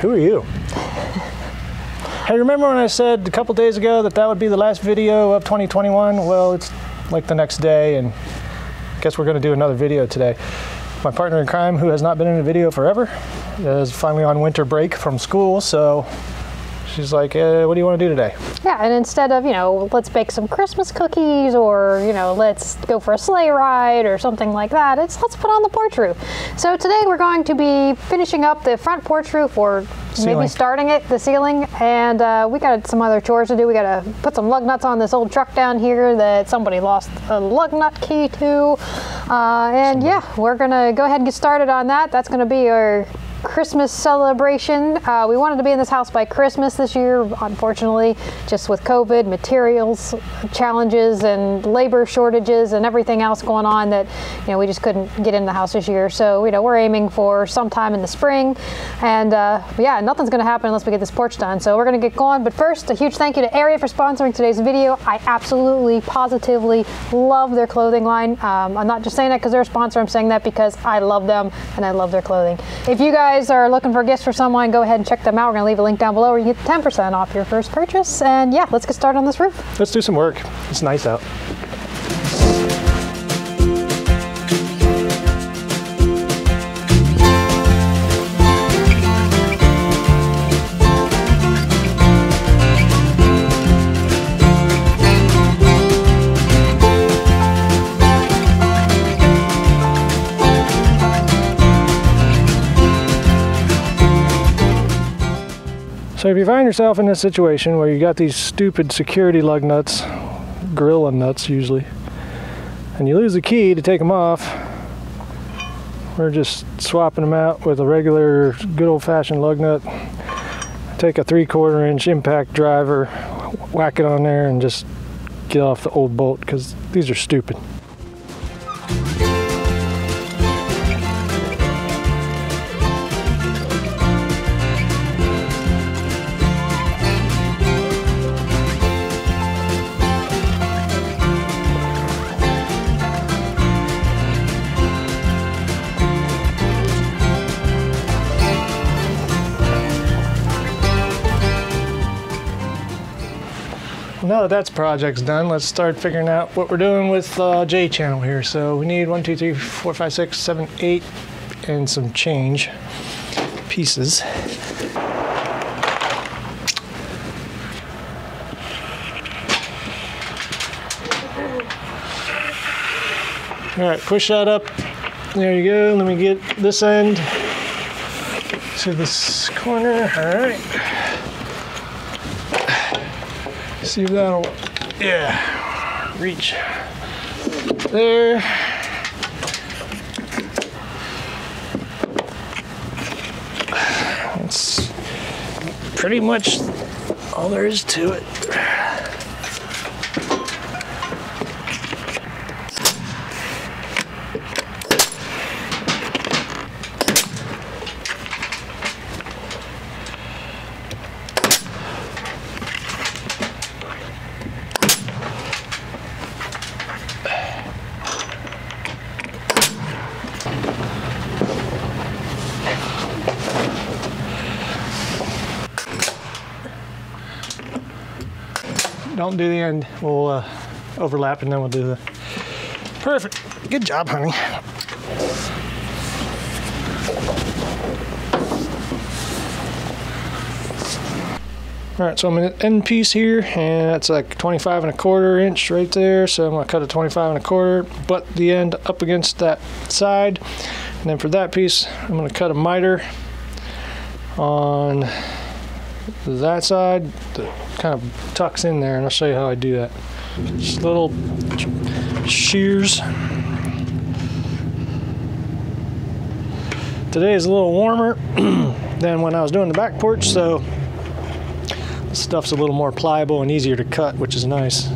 Who are you? hey, remember when I said a couple days ago that that would be the last video of 2021? Well, it's like the next day, and I guess we're going to do another video today. My partner in crime, who has not been in a video forever, is finally on winter break from school, so she's like, eh, "What do you want to do today?" Yeah, and instead of, you know, let's bake some Christmas cookies or, you know, let's go for a sleigh ride or something like that, it's let's put on the porch roof. So today we're going to be finishing up the front porch roof or Ceiling. maybe starting it, the ceiling, and uh, we got some other chores to do. We got to put some lug nuts on this old truck down here that somebody lost a lug nut key to. Uh, and yeah, we're going to go ahead and get started on that. That's going to be our Christmas celebration. Uh, we wanted to be in this house by Christmas this year. Unfortunately, just with COVID, materials challenges, and labor shortages, and everything else going on, that you know we just couldn't get in the house this year. So you know we're aiming for sometime in the spring, and uh, yeah, nothing's going to happen unless we get this porch done. So we're going to get going. But first, a huge thank you to Ariat for sponsoring today's video. I absolutely, positively love their clothing line. Um, I'm not just saying that because they're a sponsor. I'm saying that because I love them and I love their clothing. If you guys are looking for gifts for someone, go ahead and check them out. We're going to leave a link down below where you get 10% off your first purchase. And yeah, let's get started on this roof. Let's do some work. It's nice out. So if you find yourself in a situation where you got these stupid security lug nuts, gorilla nuts usually, and you lose the key to take them off, we're just swapping them out with a regular good old-fashioned lug nut. Take a three-quarter inch impact driver, whack it on there, and just get off the old bolt because these are stupid. Now that that's project's done, let's start figuring out what we're doing with uh, J channel here. So we need one, two, three, four, five, six, seven, eight, and some change pieces. All right, push that up. There you go. Let me get this end to this corner. All right. See if that'll, yeah, reach there. That's pretty much all there is to it. Don't do the end. We'll uh, overlap and then we'll do the. Perfect. Good job, honey. All right, so I'm in the end piece here, and that's like 25 and a quarter inch right there. So I'm gonna cut a 25 and a quarter, butt the end up against that side. And then for that piece, I'm gonna cut a miter on that side that kind of tucks in there, and I'll show you how I do that. Just little shears. Today is a little warmer than when I was doing the back porch, so stuff's a little more pliable and easier to cut, which is nice.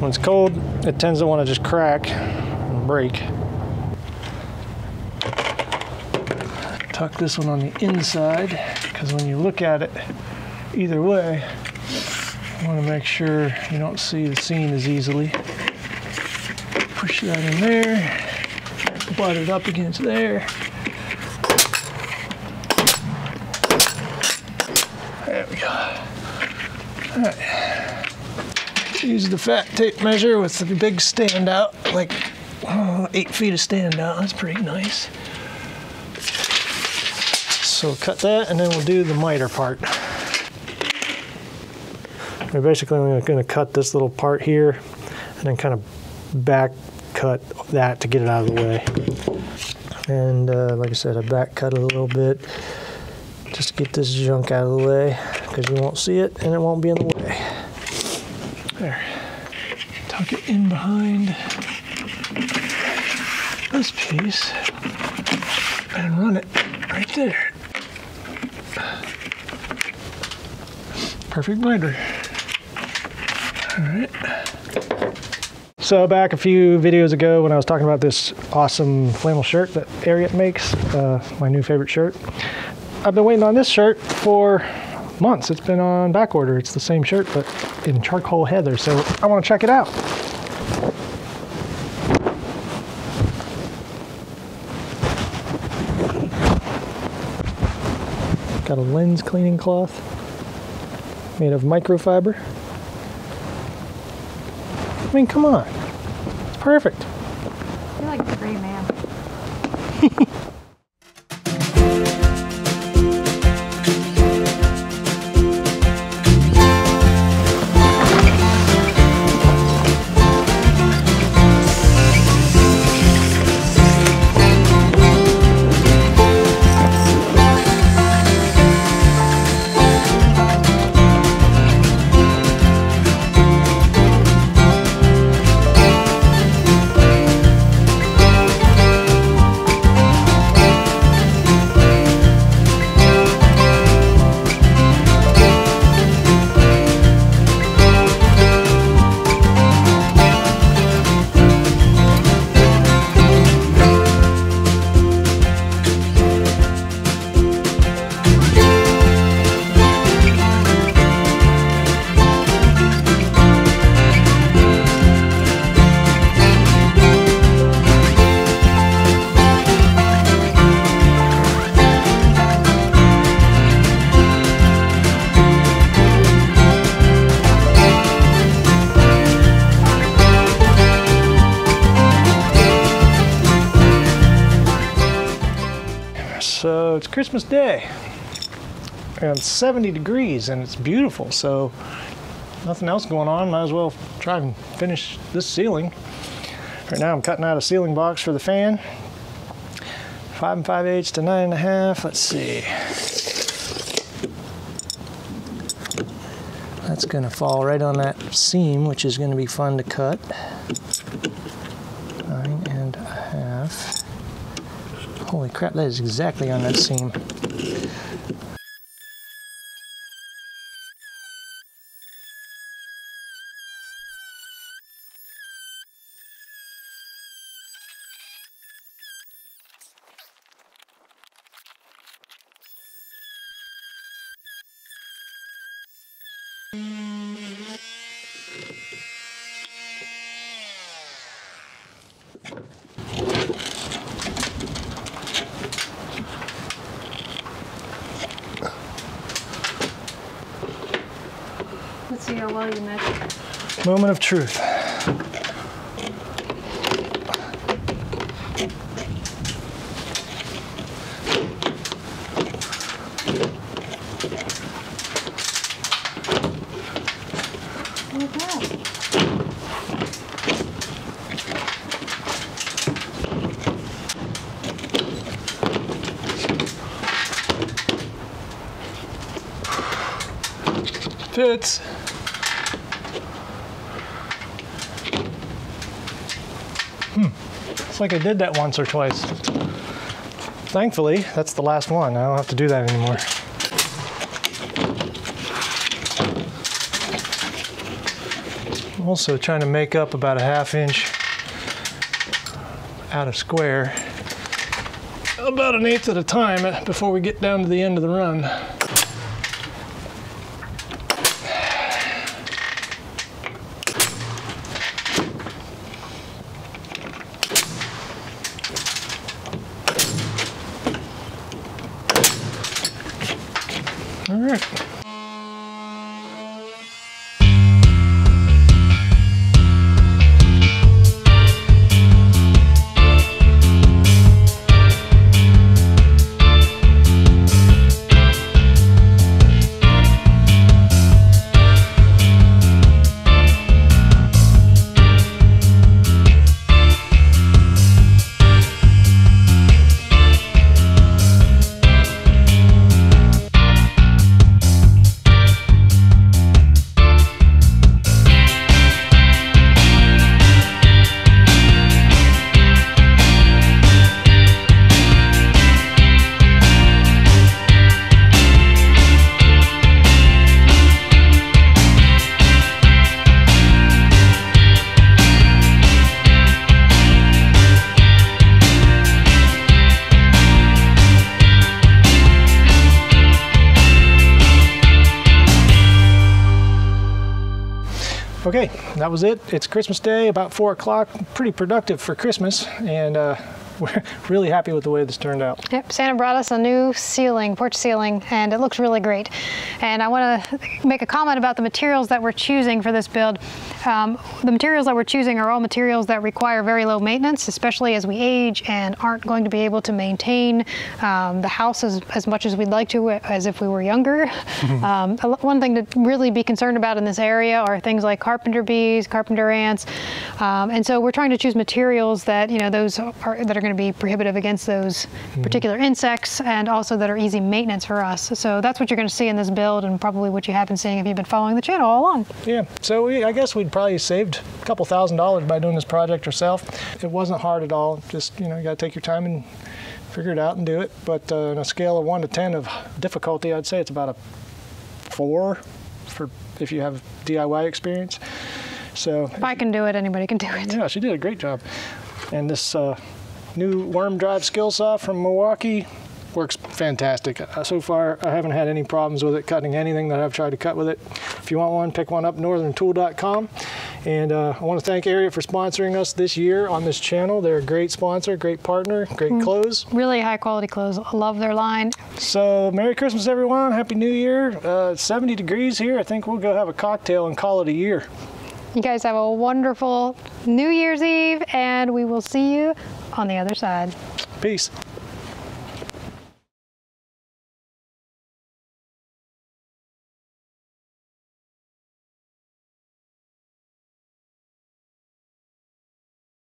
When it's cold, it tends to want to just crack and break. Tuck this one on the inside, because when you look at it, either way, want to make sure you don't see the seam as easily. Push that in there, butt it up against there. There we go. All right. Use the fat tape measure with the big standout, like oh, eight feet of standout. That's pretty nice. So cut that, and then we'll do the miter part. We're basically going to cut this little part here, and then kind of back cut that to get it out of the way. And uh, like I said, I back cut it a little bit just to get this junk out of the way because you won't see it and it won't be in the way. There. Tuck it in behind this piece and run it right there. Perfect miter. All right. So back a few videos ago when I was talking about this awesome flannel shirt that Ariat makes, uh, my new favorite shirt, I've been waiting on this shirt for months. It's been on back order. It's the same shirt but in charcoal heather, so I want to check it out. Got a lens cleaning cloth made of microfiber. I mean, come on. It's perfect. You're like a great man. So it's Christmas Day. And 70 degrees and it's beautiful. So nothing else going on. Might as well try and finish this ceiling. Right now I'm cutting out a ceiling box for the fan. Five and five eighths to nine and a half. Let's see. That's gonna fall right on that seam, which is gonna be fun to cut. Nine and a half. Holy crap, that is exactly on that seam see how you. Moment of truth. Fits. It's like I did that once or twice. Thankfully, that's the last one. I don't have to do that anymore. I'm also trying to make up about a half inch out of square. About an eighth at a time before we get down to the end of the run. Okay, that was it. It's Christmas Day, about 4 o'clock. Pretty productive for Christmas, and uh, we're really happy with the way this turned out. Yep, Santa brought us a new ceiling, porch ceiling, and it looks really great. And I want to make a comment about the materials that we're choosing for this build. Um, the materials that we're choosing are all materials that require very low maintenance, especially as we age and aren't going to be able to maintain um, the house as, as much as we'd like to, as if we were younger. um, one thing to really be concerned about in this area are things like carpenter bees, carpenter ants, um, and so we're trying to choose materials that you know those are that are going to be prohibitive against those particular insects, and also that are easy maintenance for us. So that's what you're going to see in this build, and probably what you have been seeing if you've been following the channel all along. Yeah, so we, I guess we'd probably saved a couple thousand dollars by doing this project yourself. It wasn't hard at all. Just you know, you got to take your time and figure it out and do it. But uh, on a scale of one to ten of difficulty, I'd say it's about a four for if you have DIY experience. So If I can do it, anybody can do it. yeah, she did a great job. And this uh, new worm drive skill saw from Milwaukee works fantastic. Uh, so far, I haven't had any problems with it cutting anything that I've tried to cut with it. If you want one, pick one up, northerntool.com. And uh, I want to thank Ariat for sponsoring us this year on this channel. They're a great sponsor, great partner, great clothes. Really high quality clothes. I love their line. So, Merry Christmas, everyone. Happy New Year. Uh, 70 degrees here. I think we'll go have a cocktail and call it a year. You guys have a wonderful New Year's Eve, and we will see you on the other side. Peace.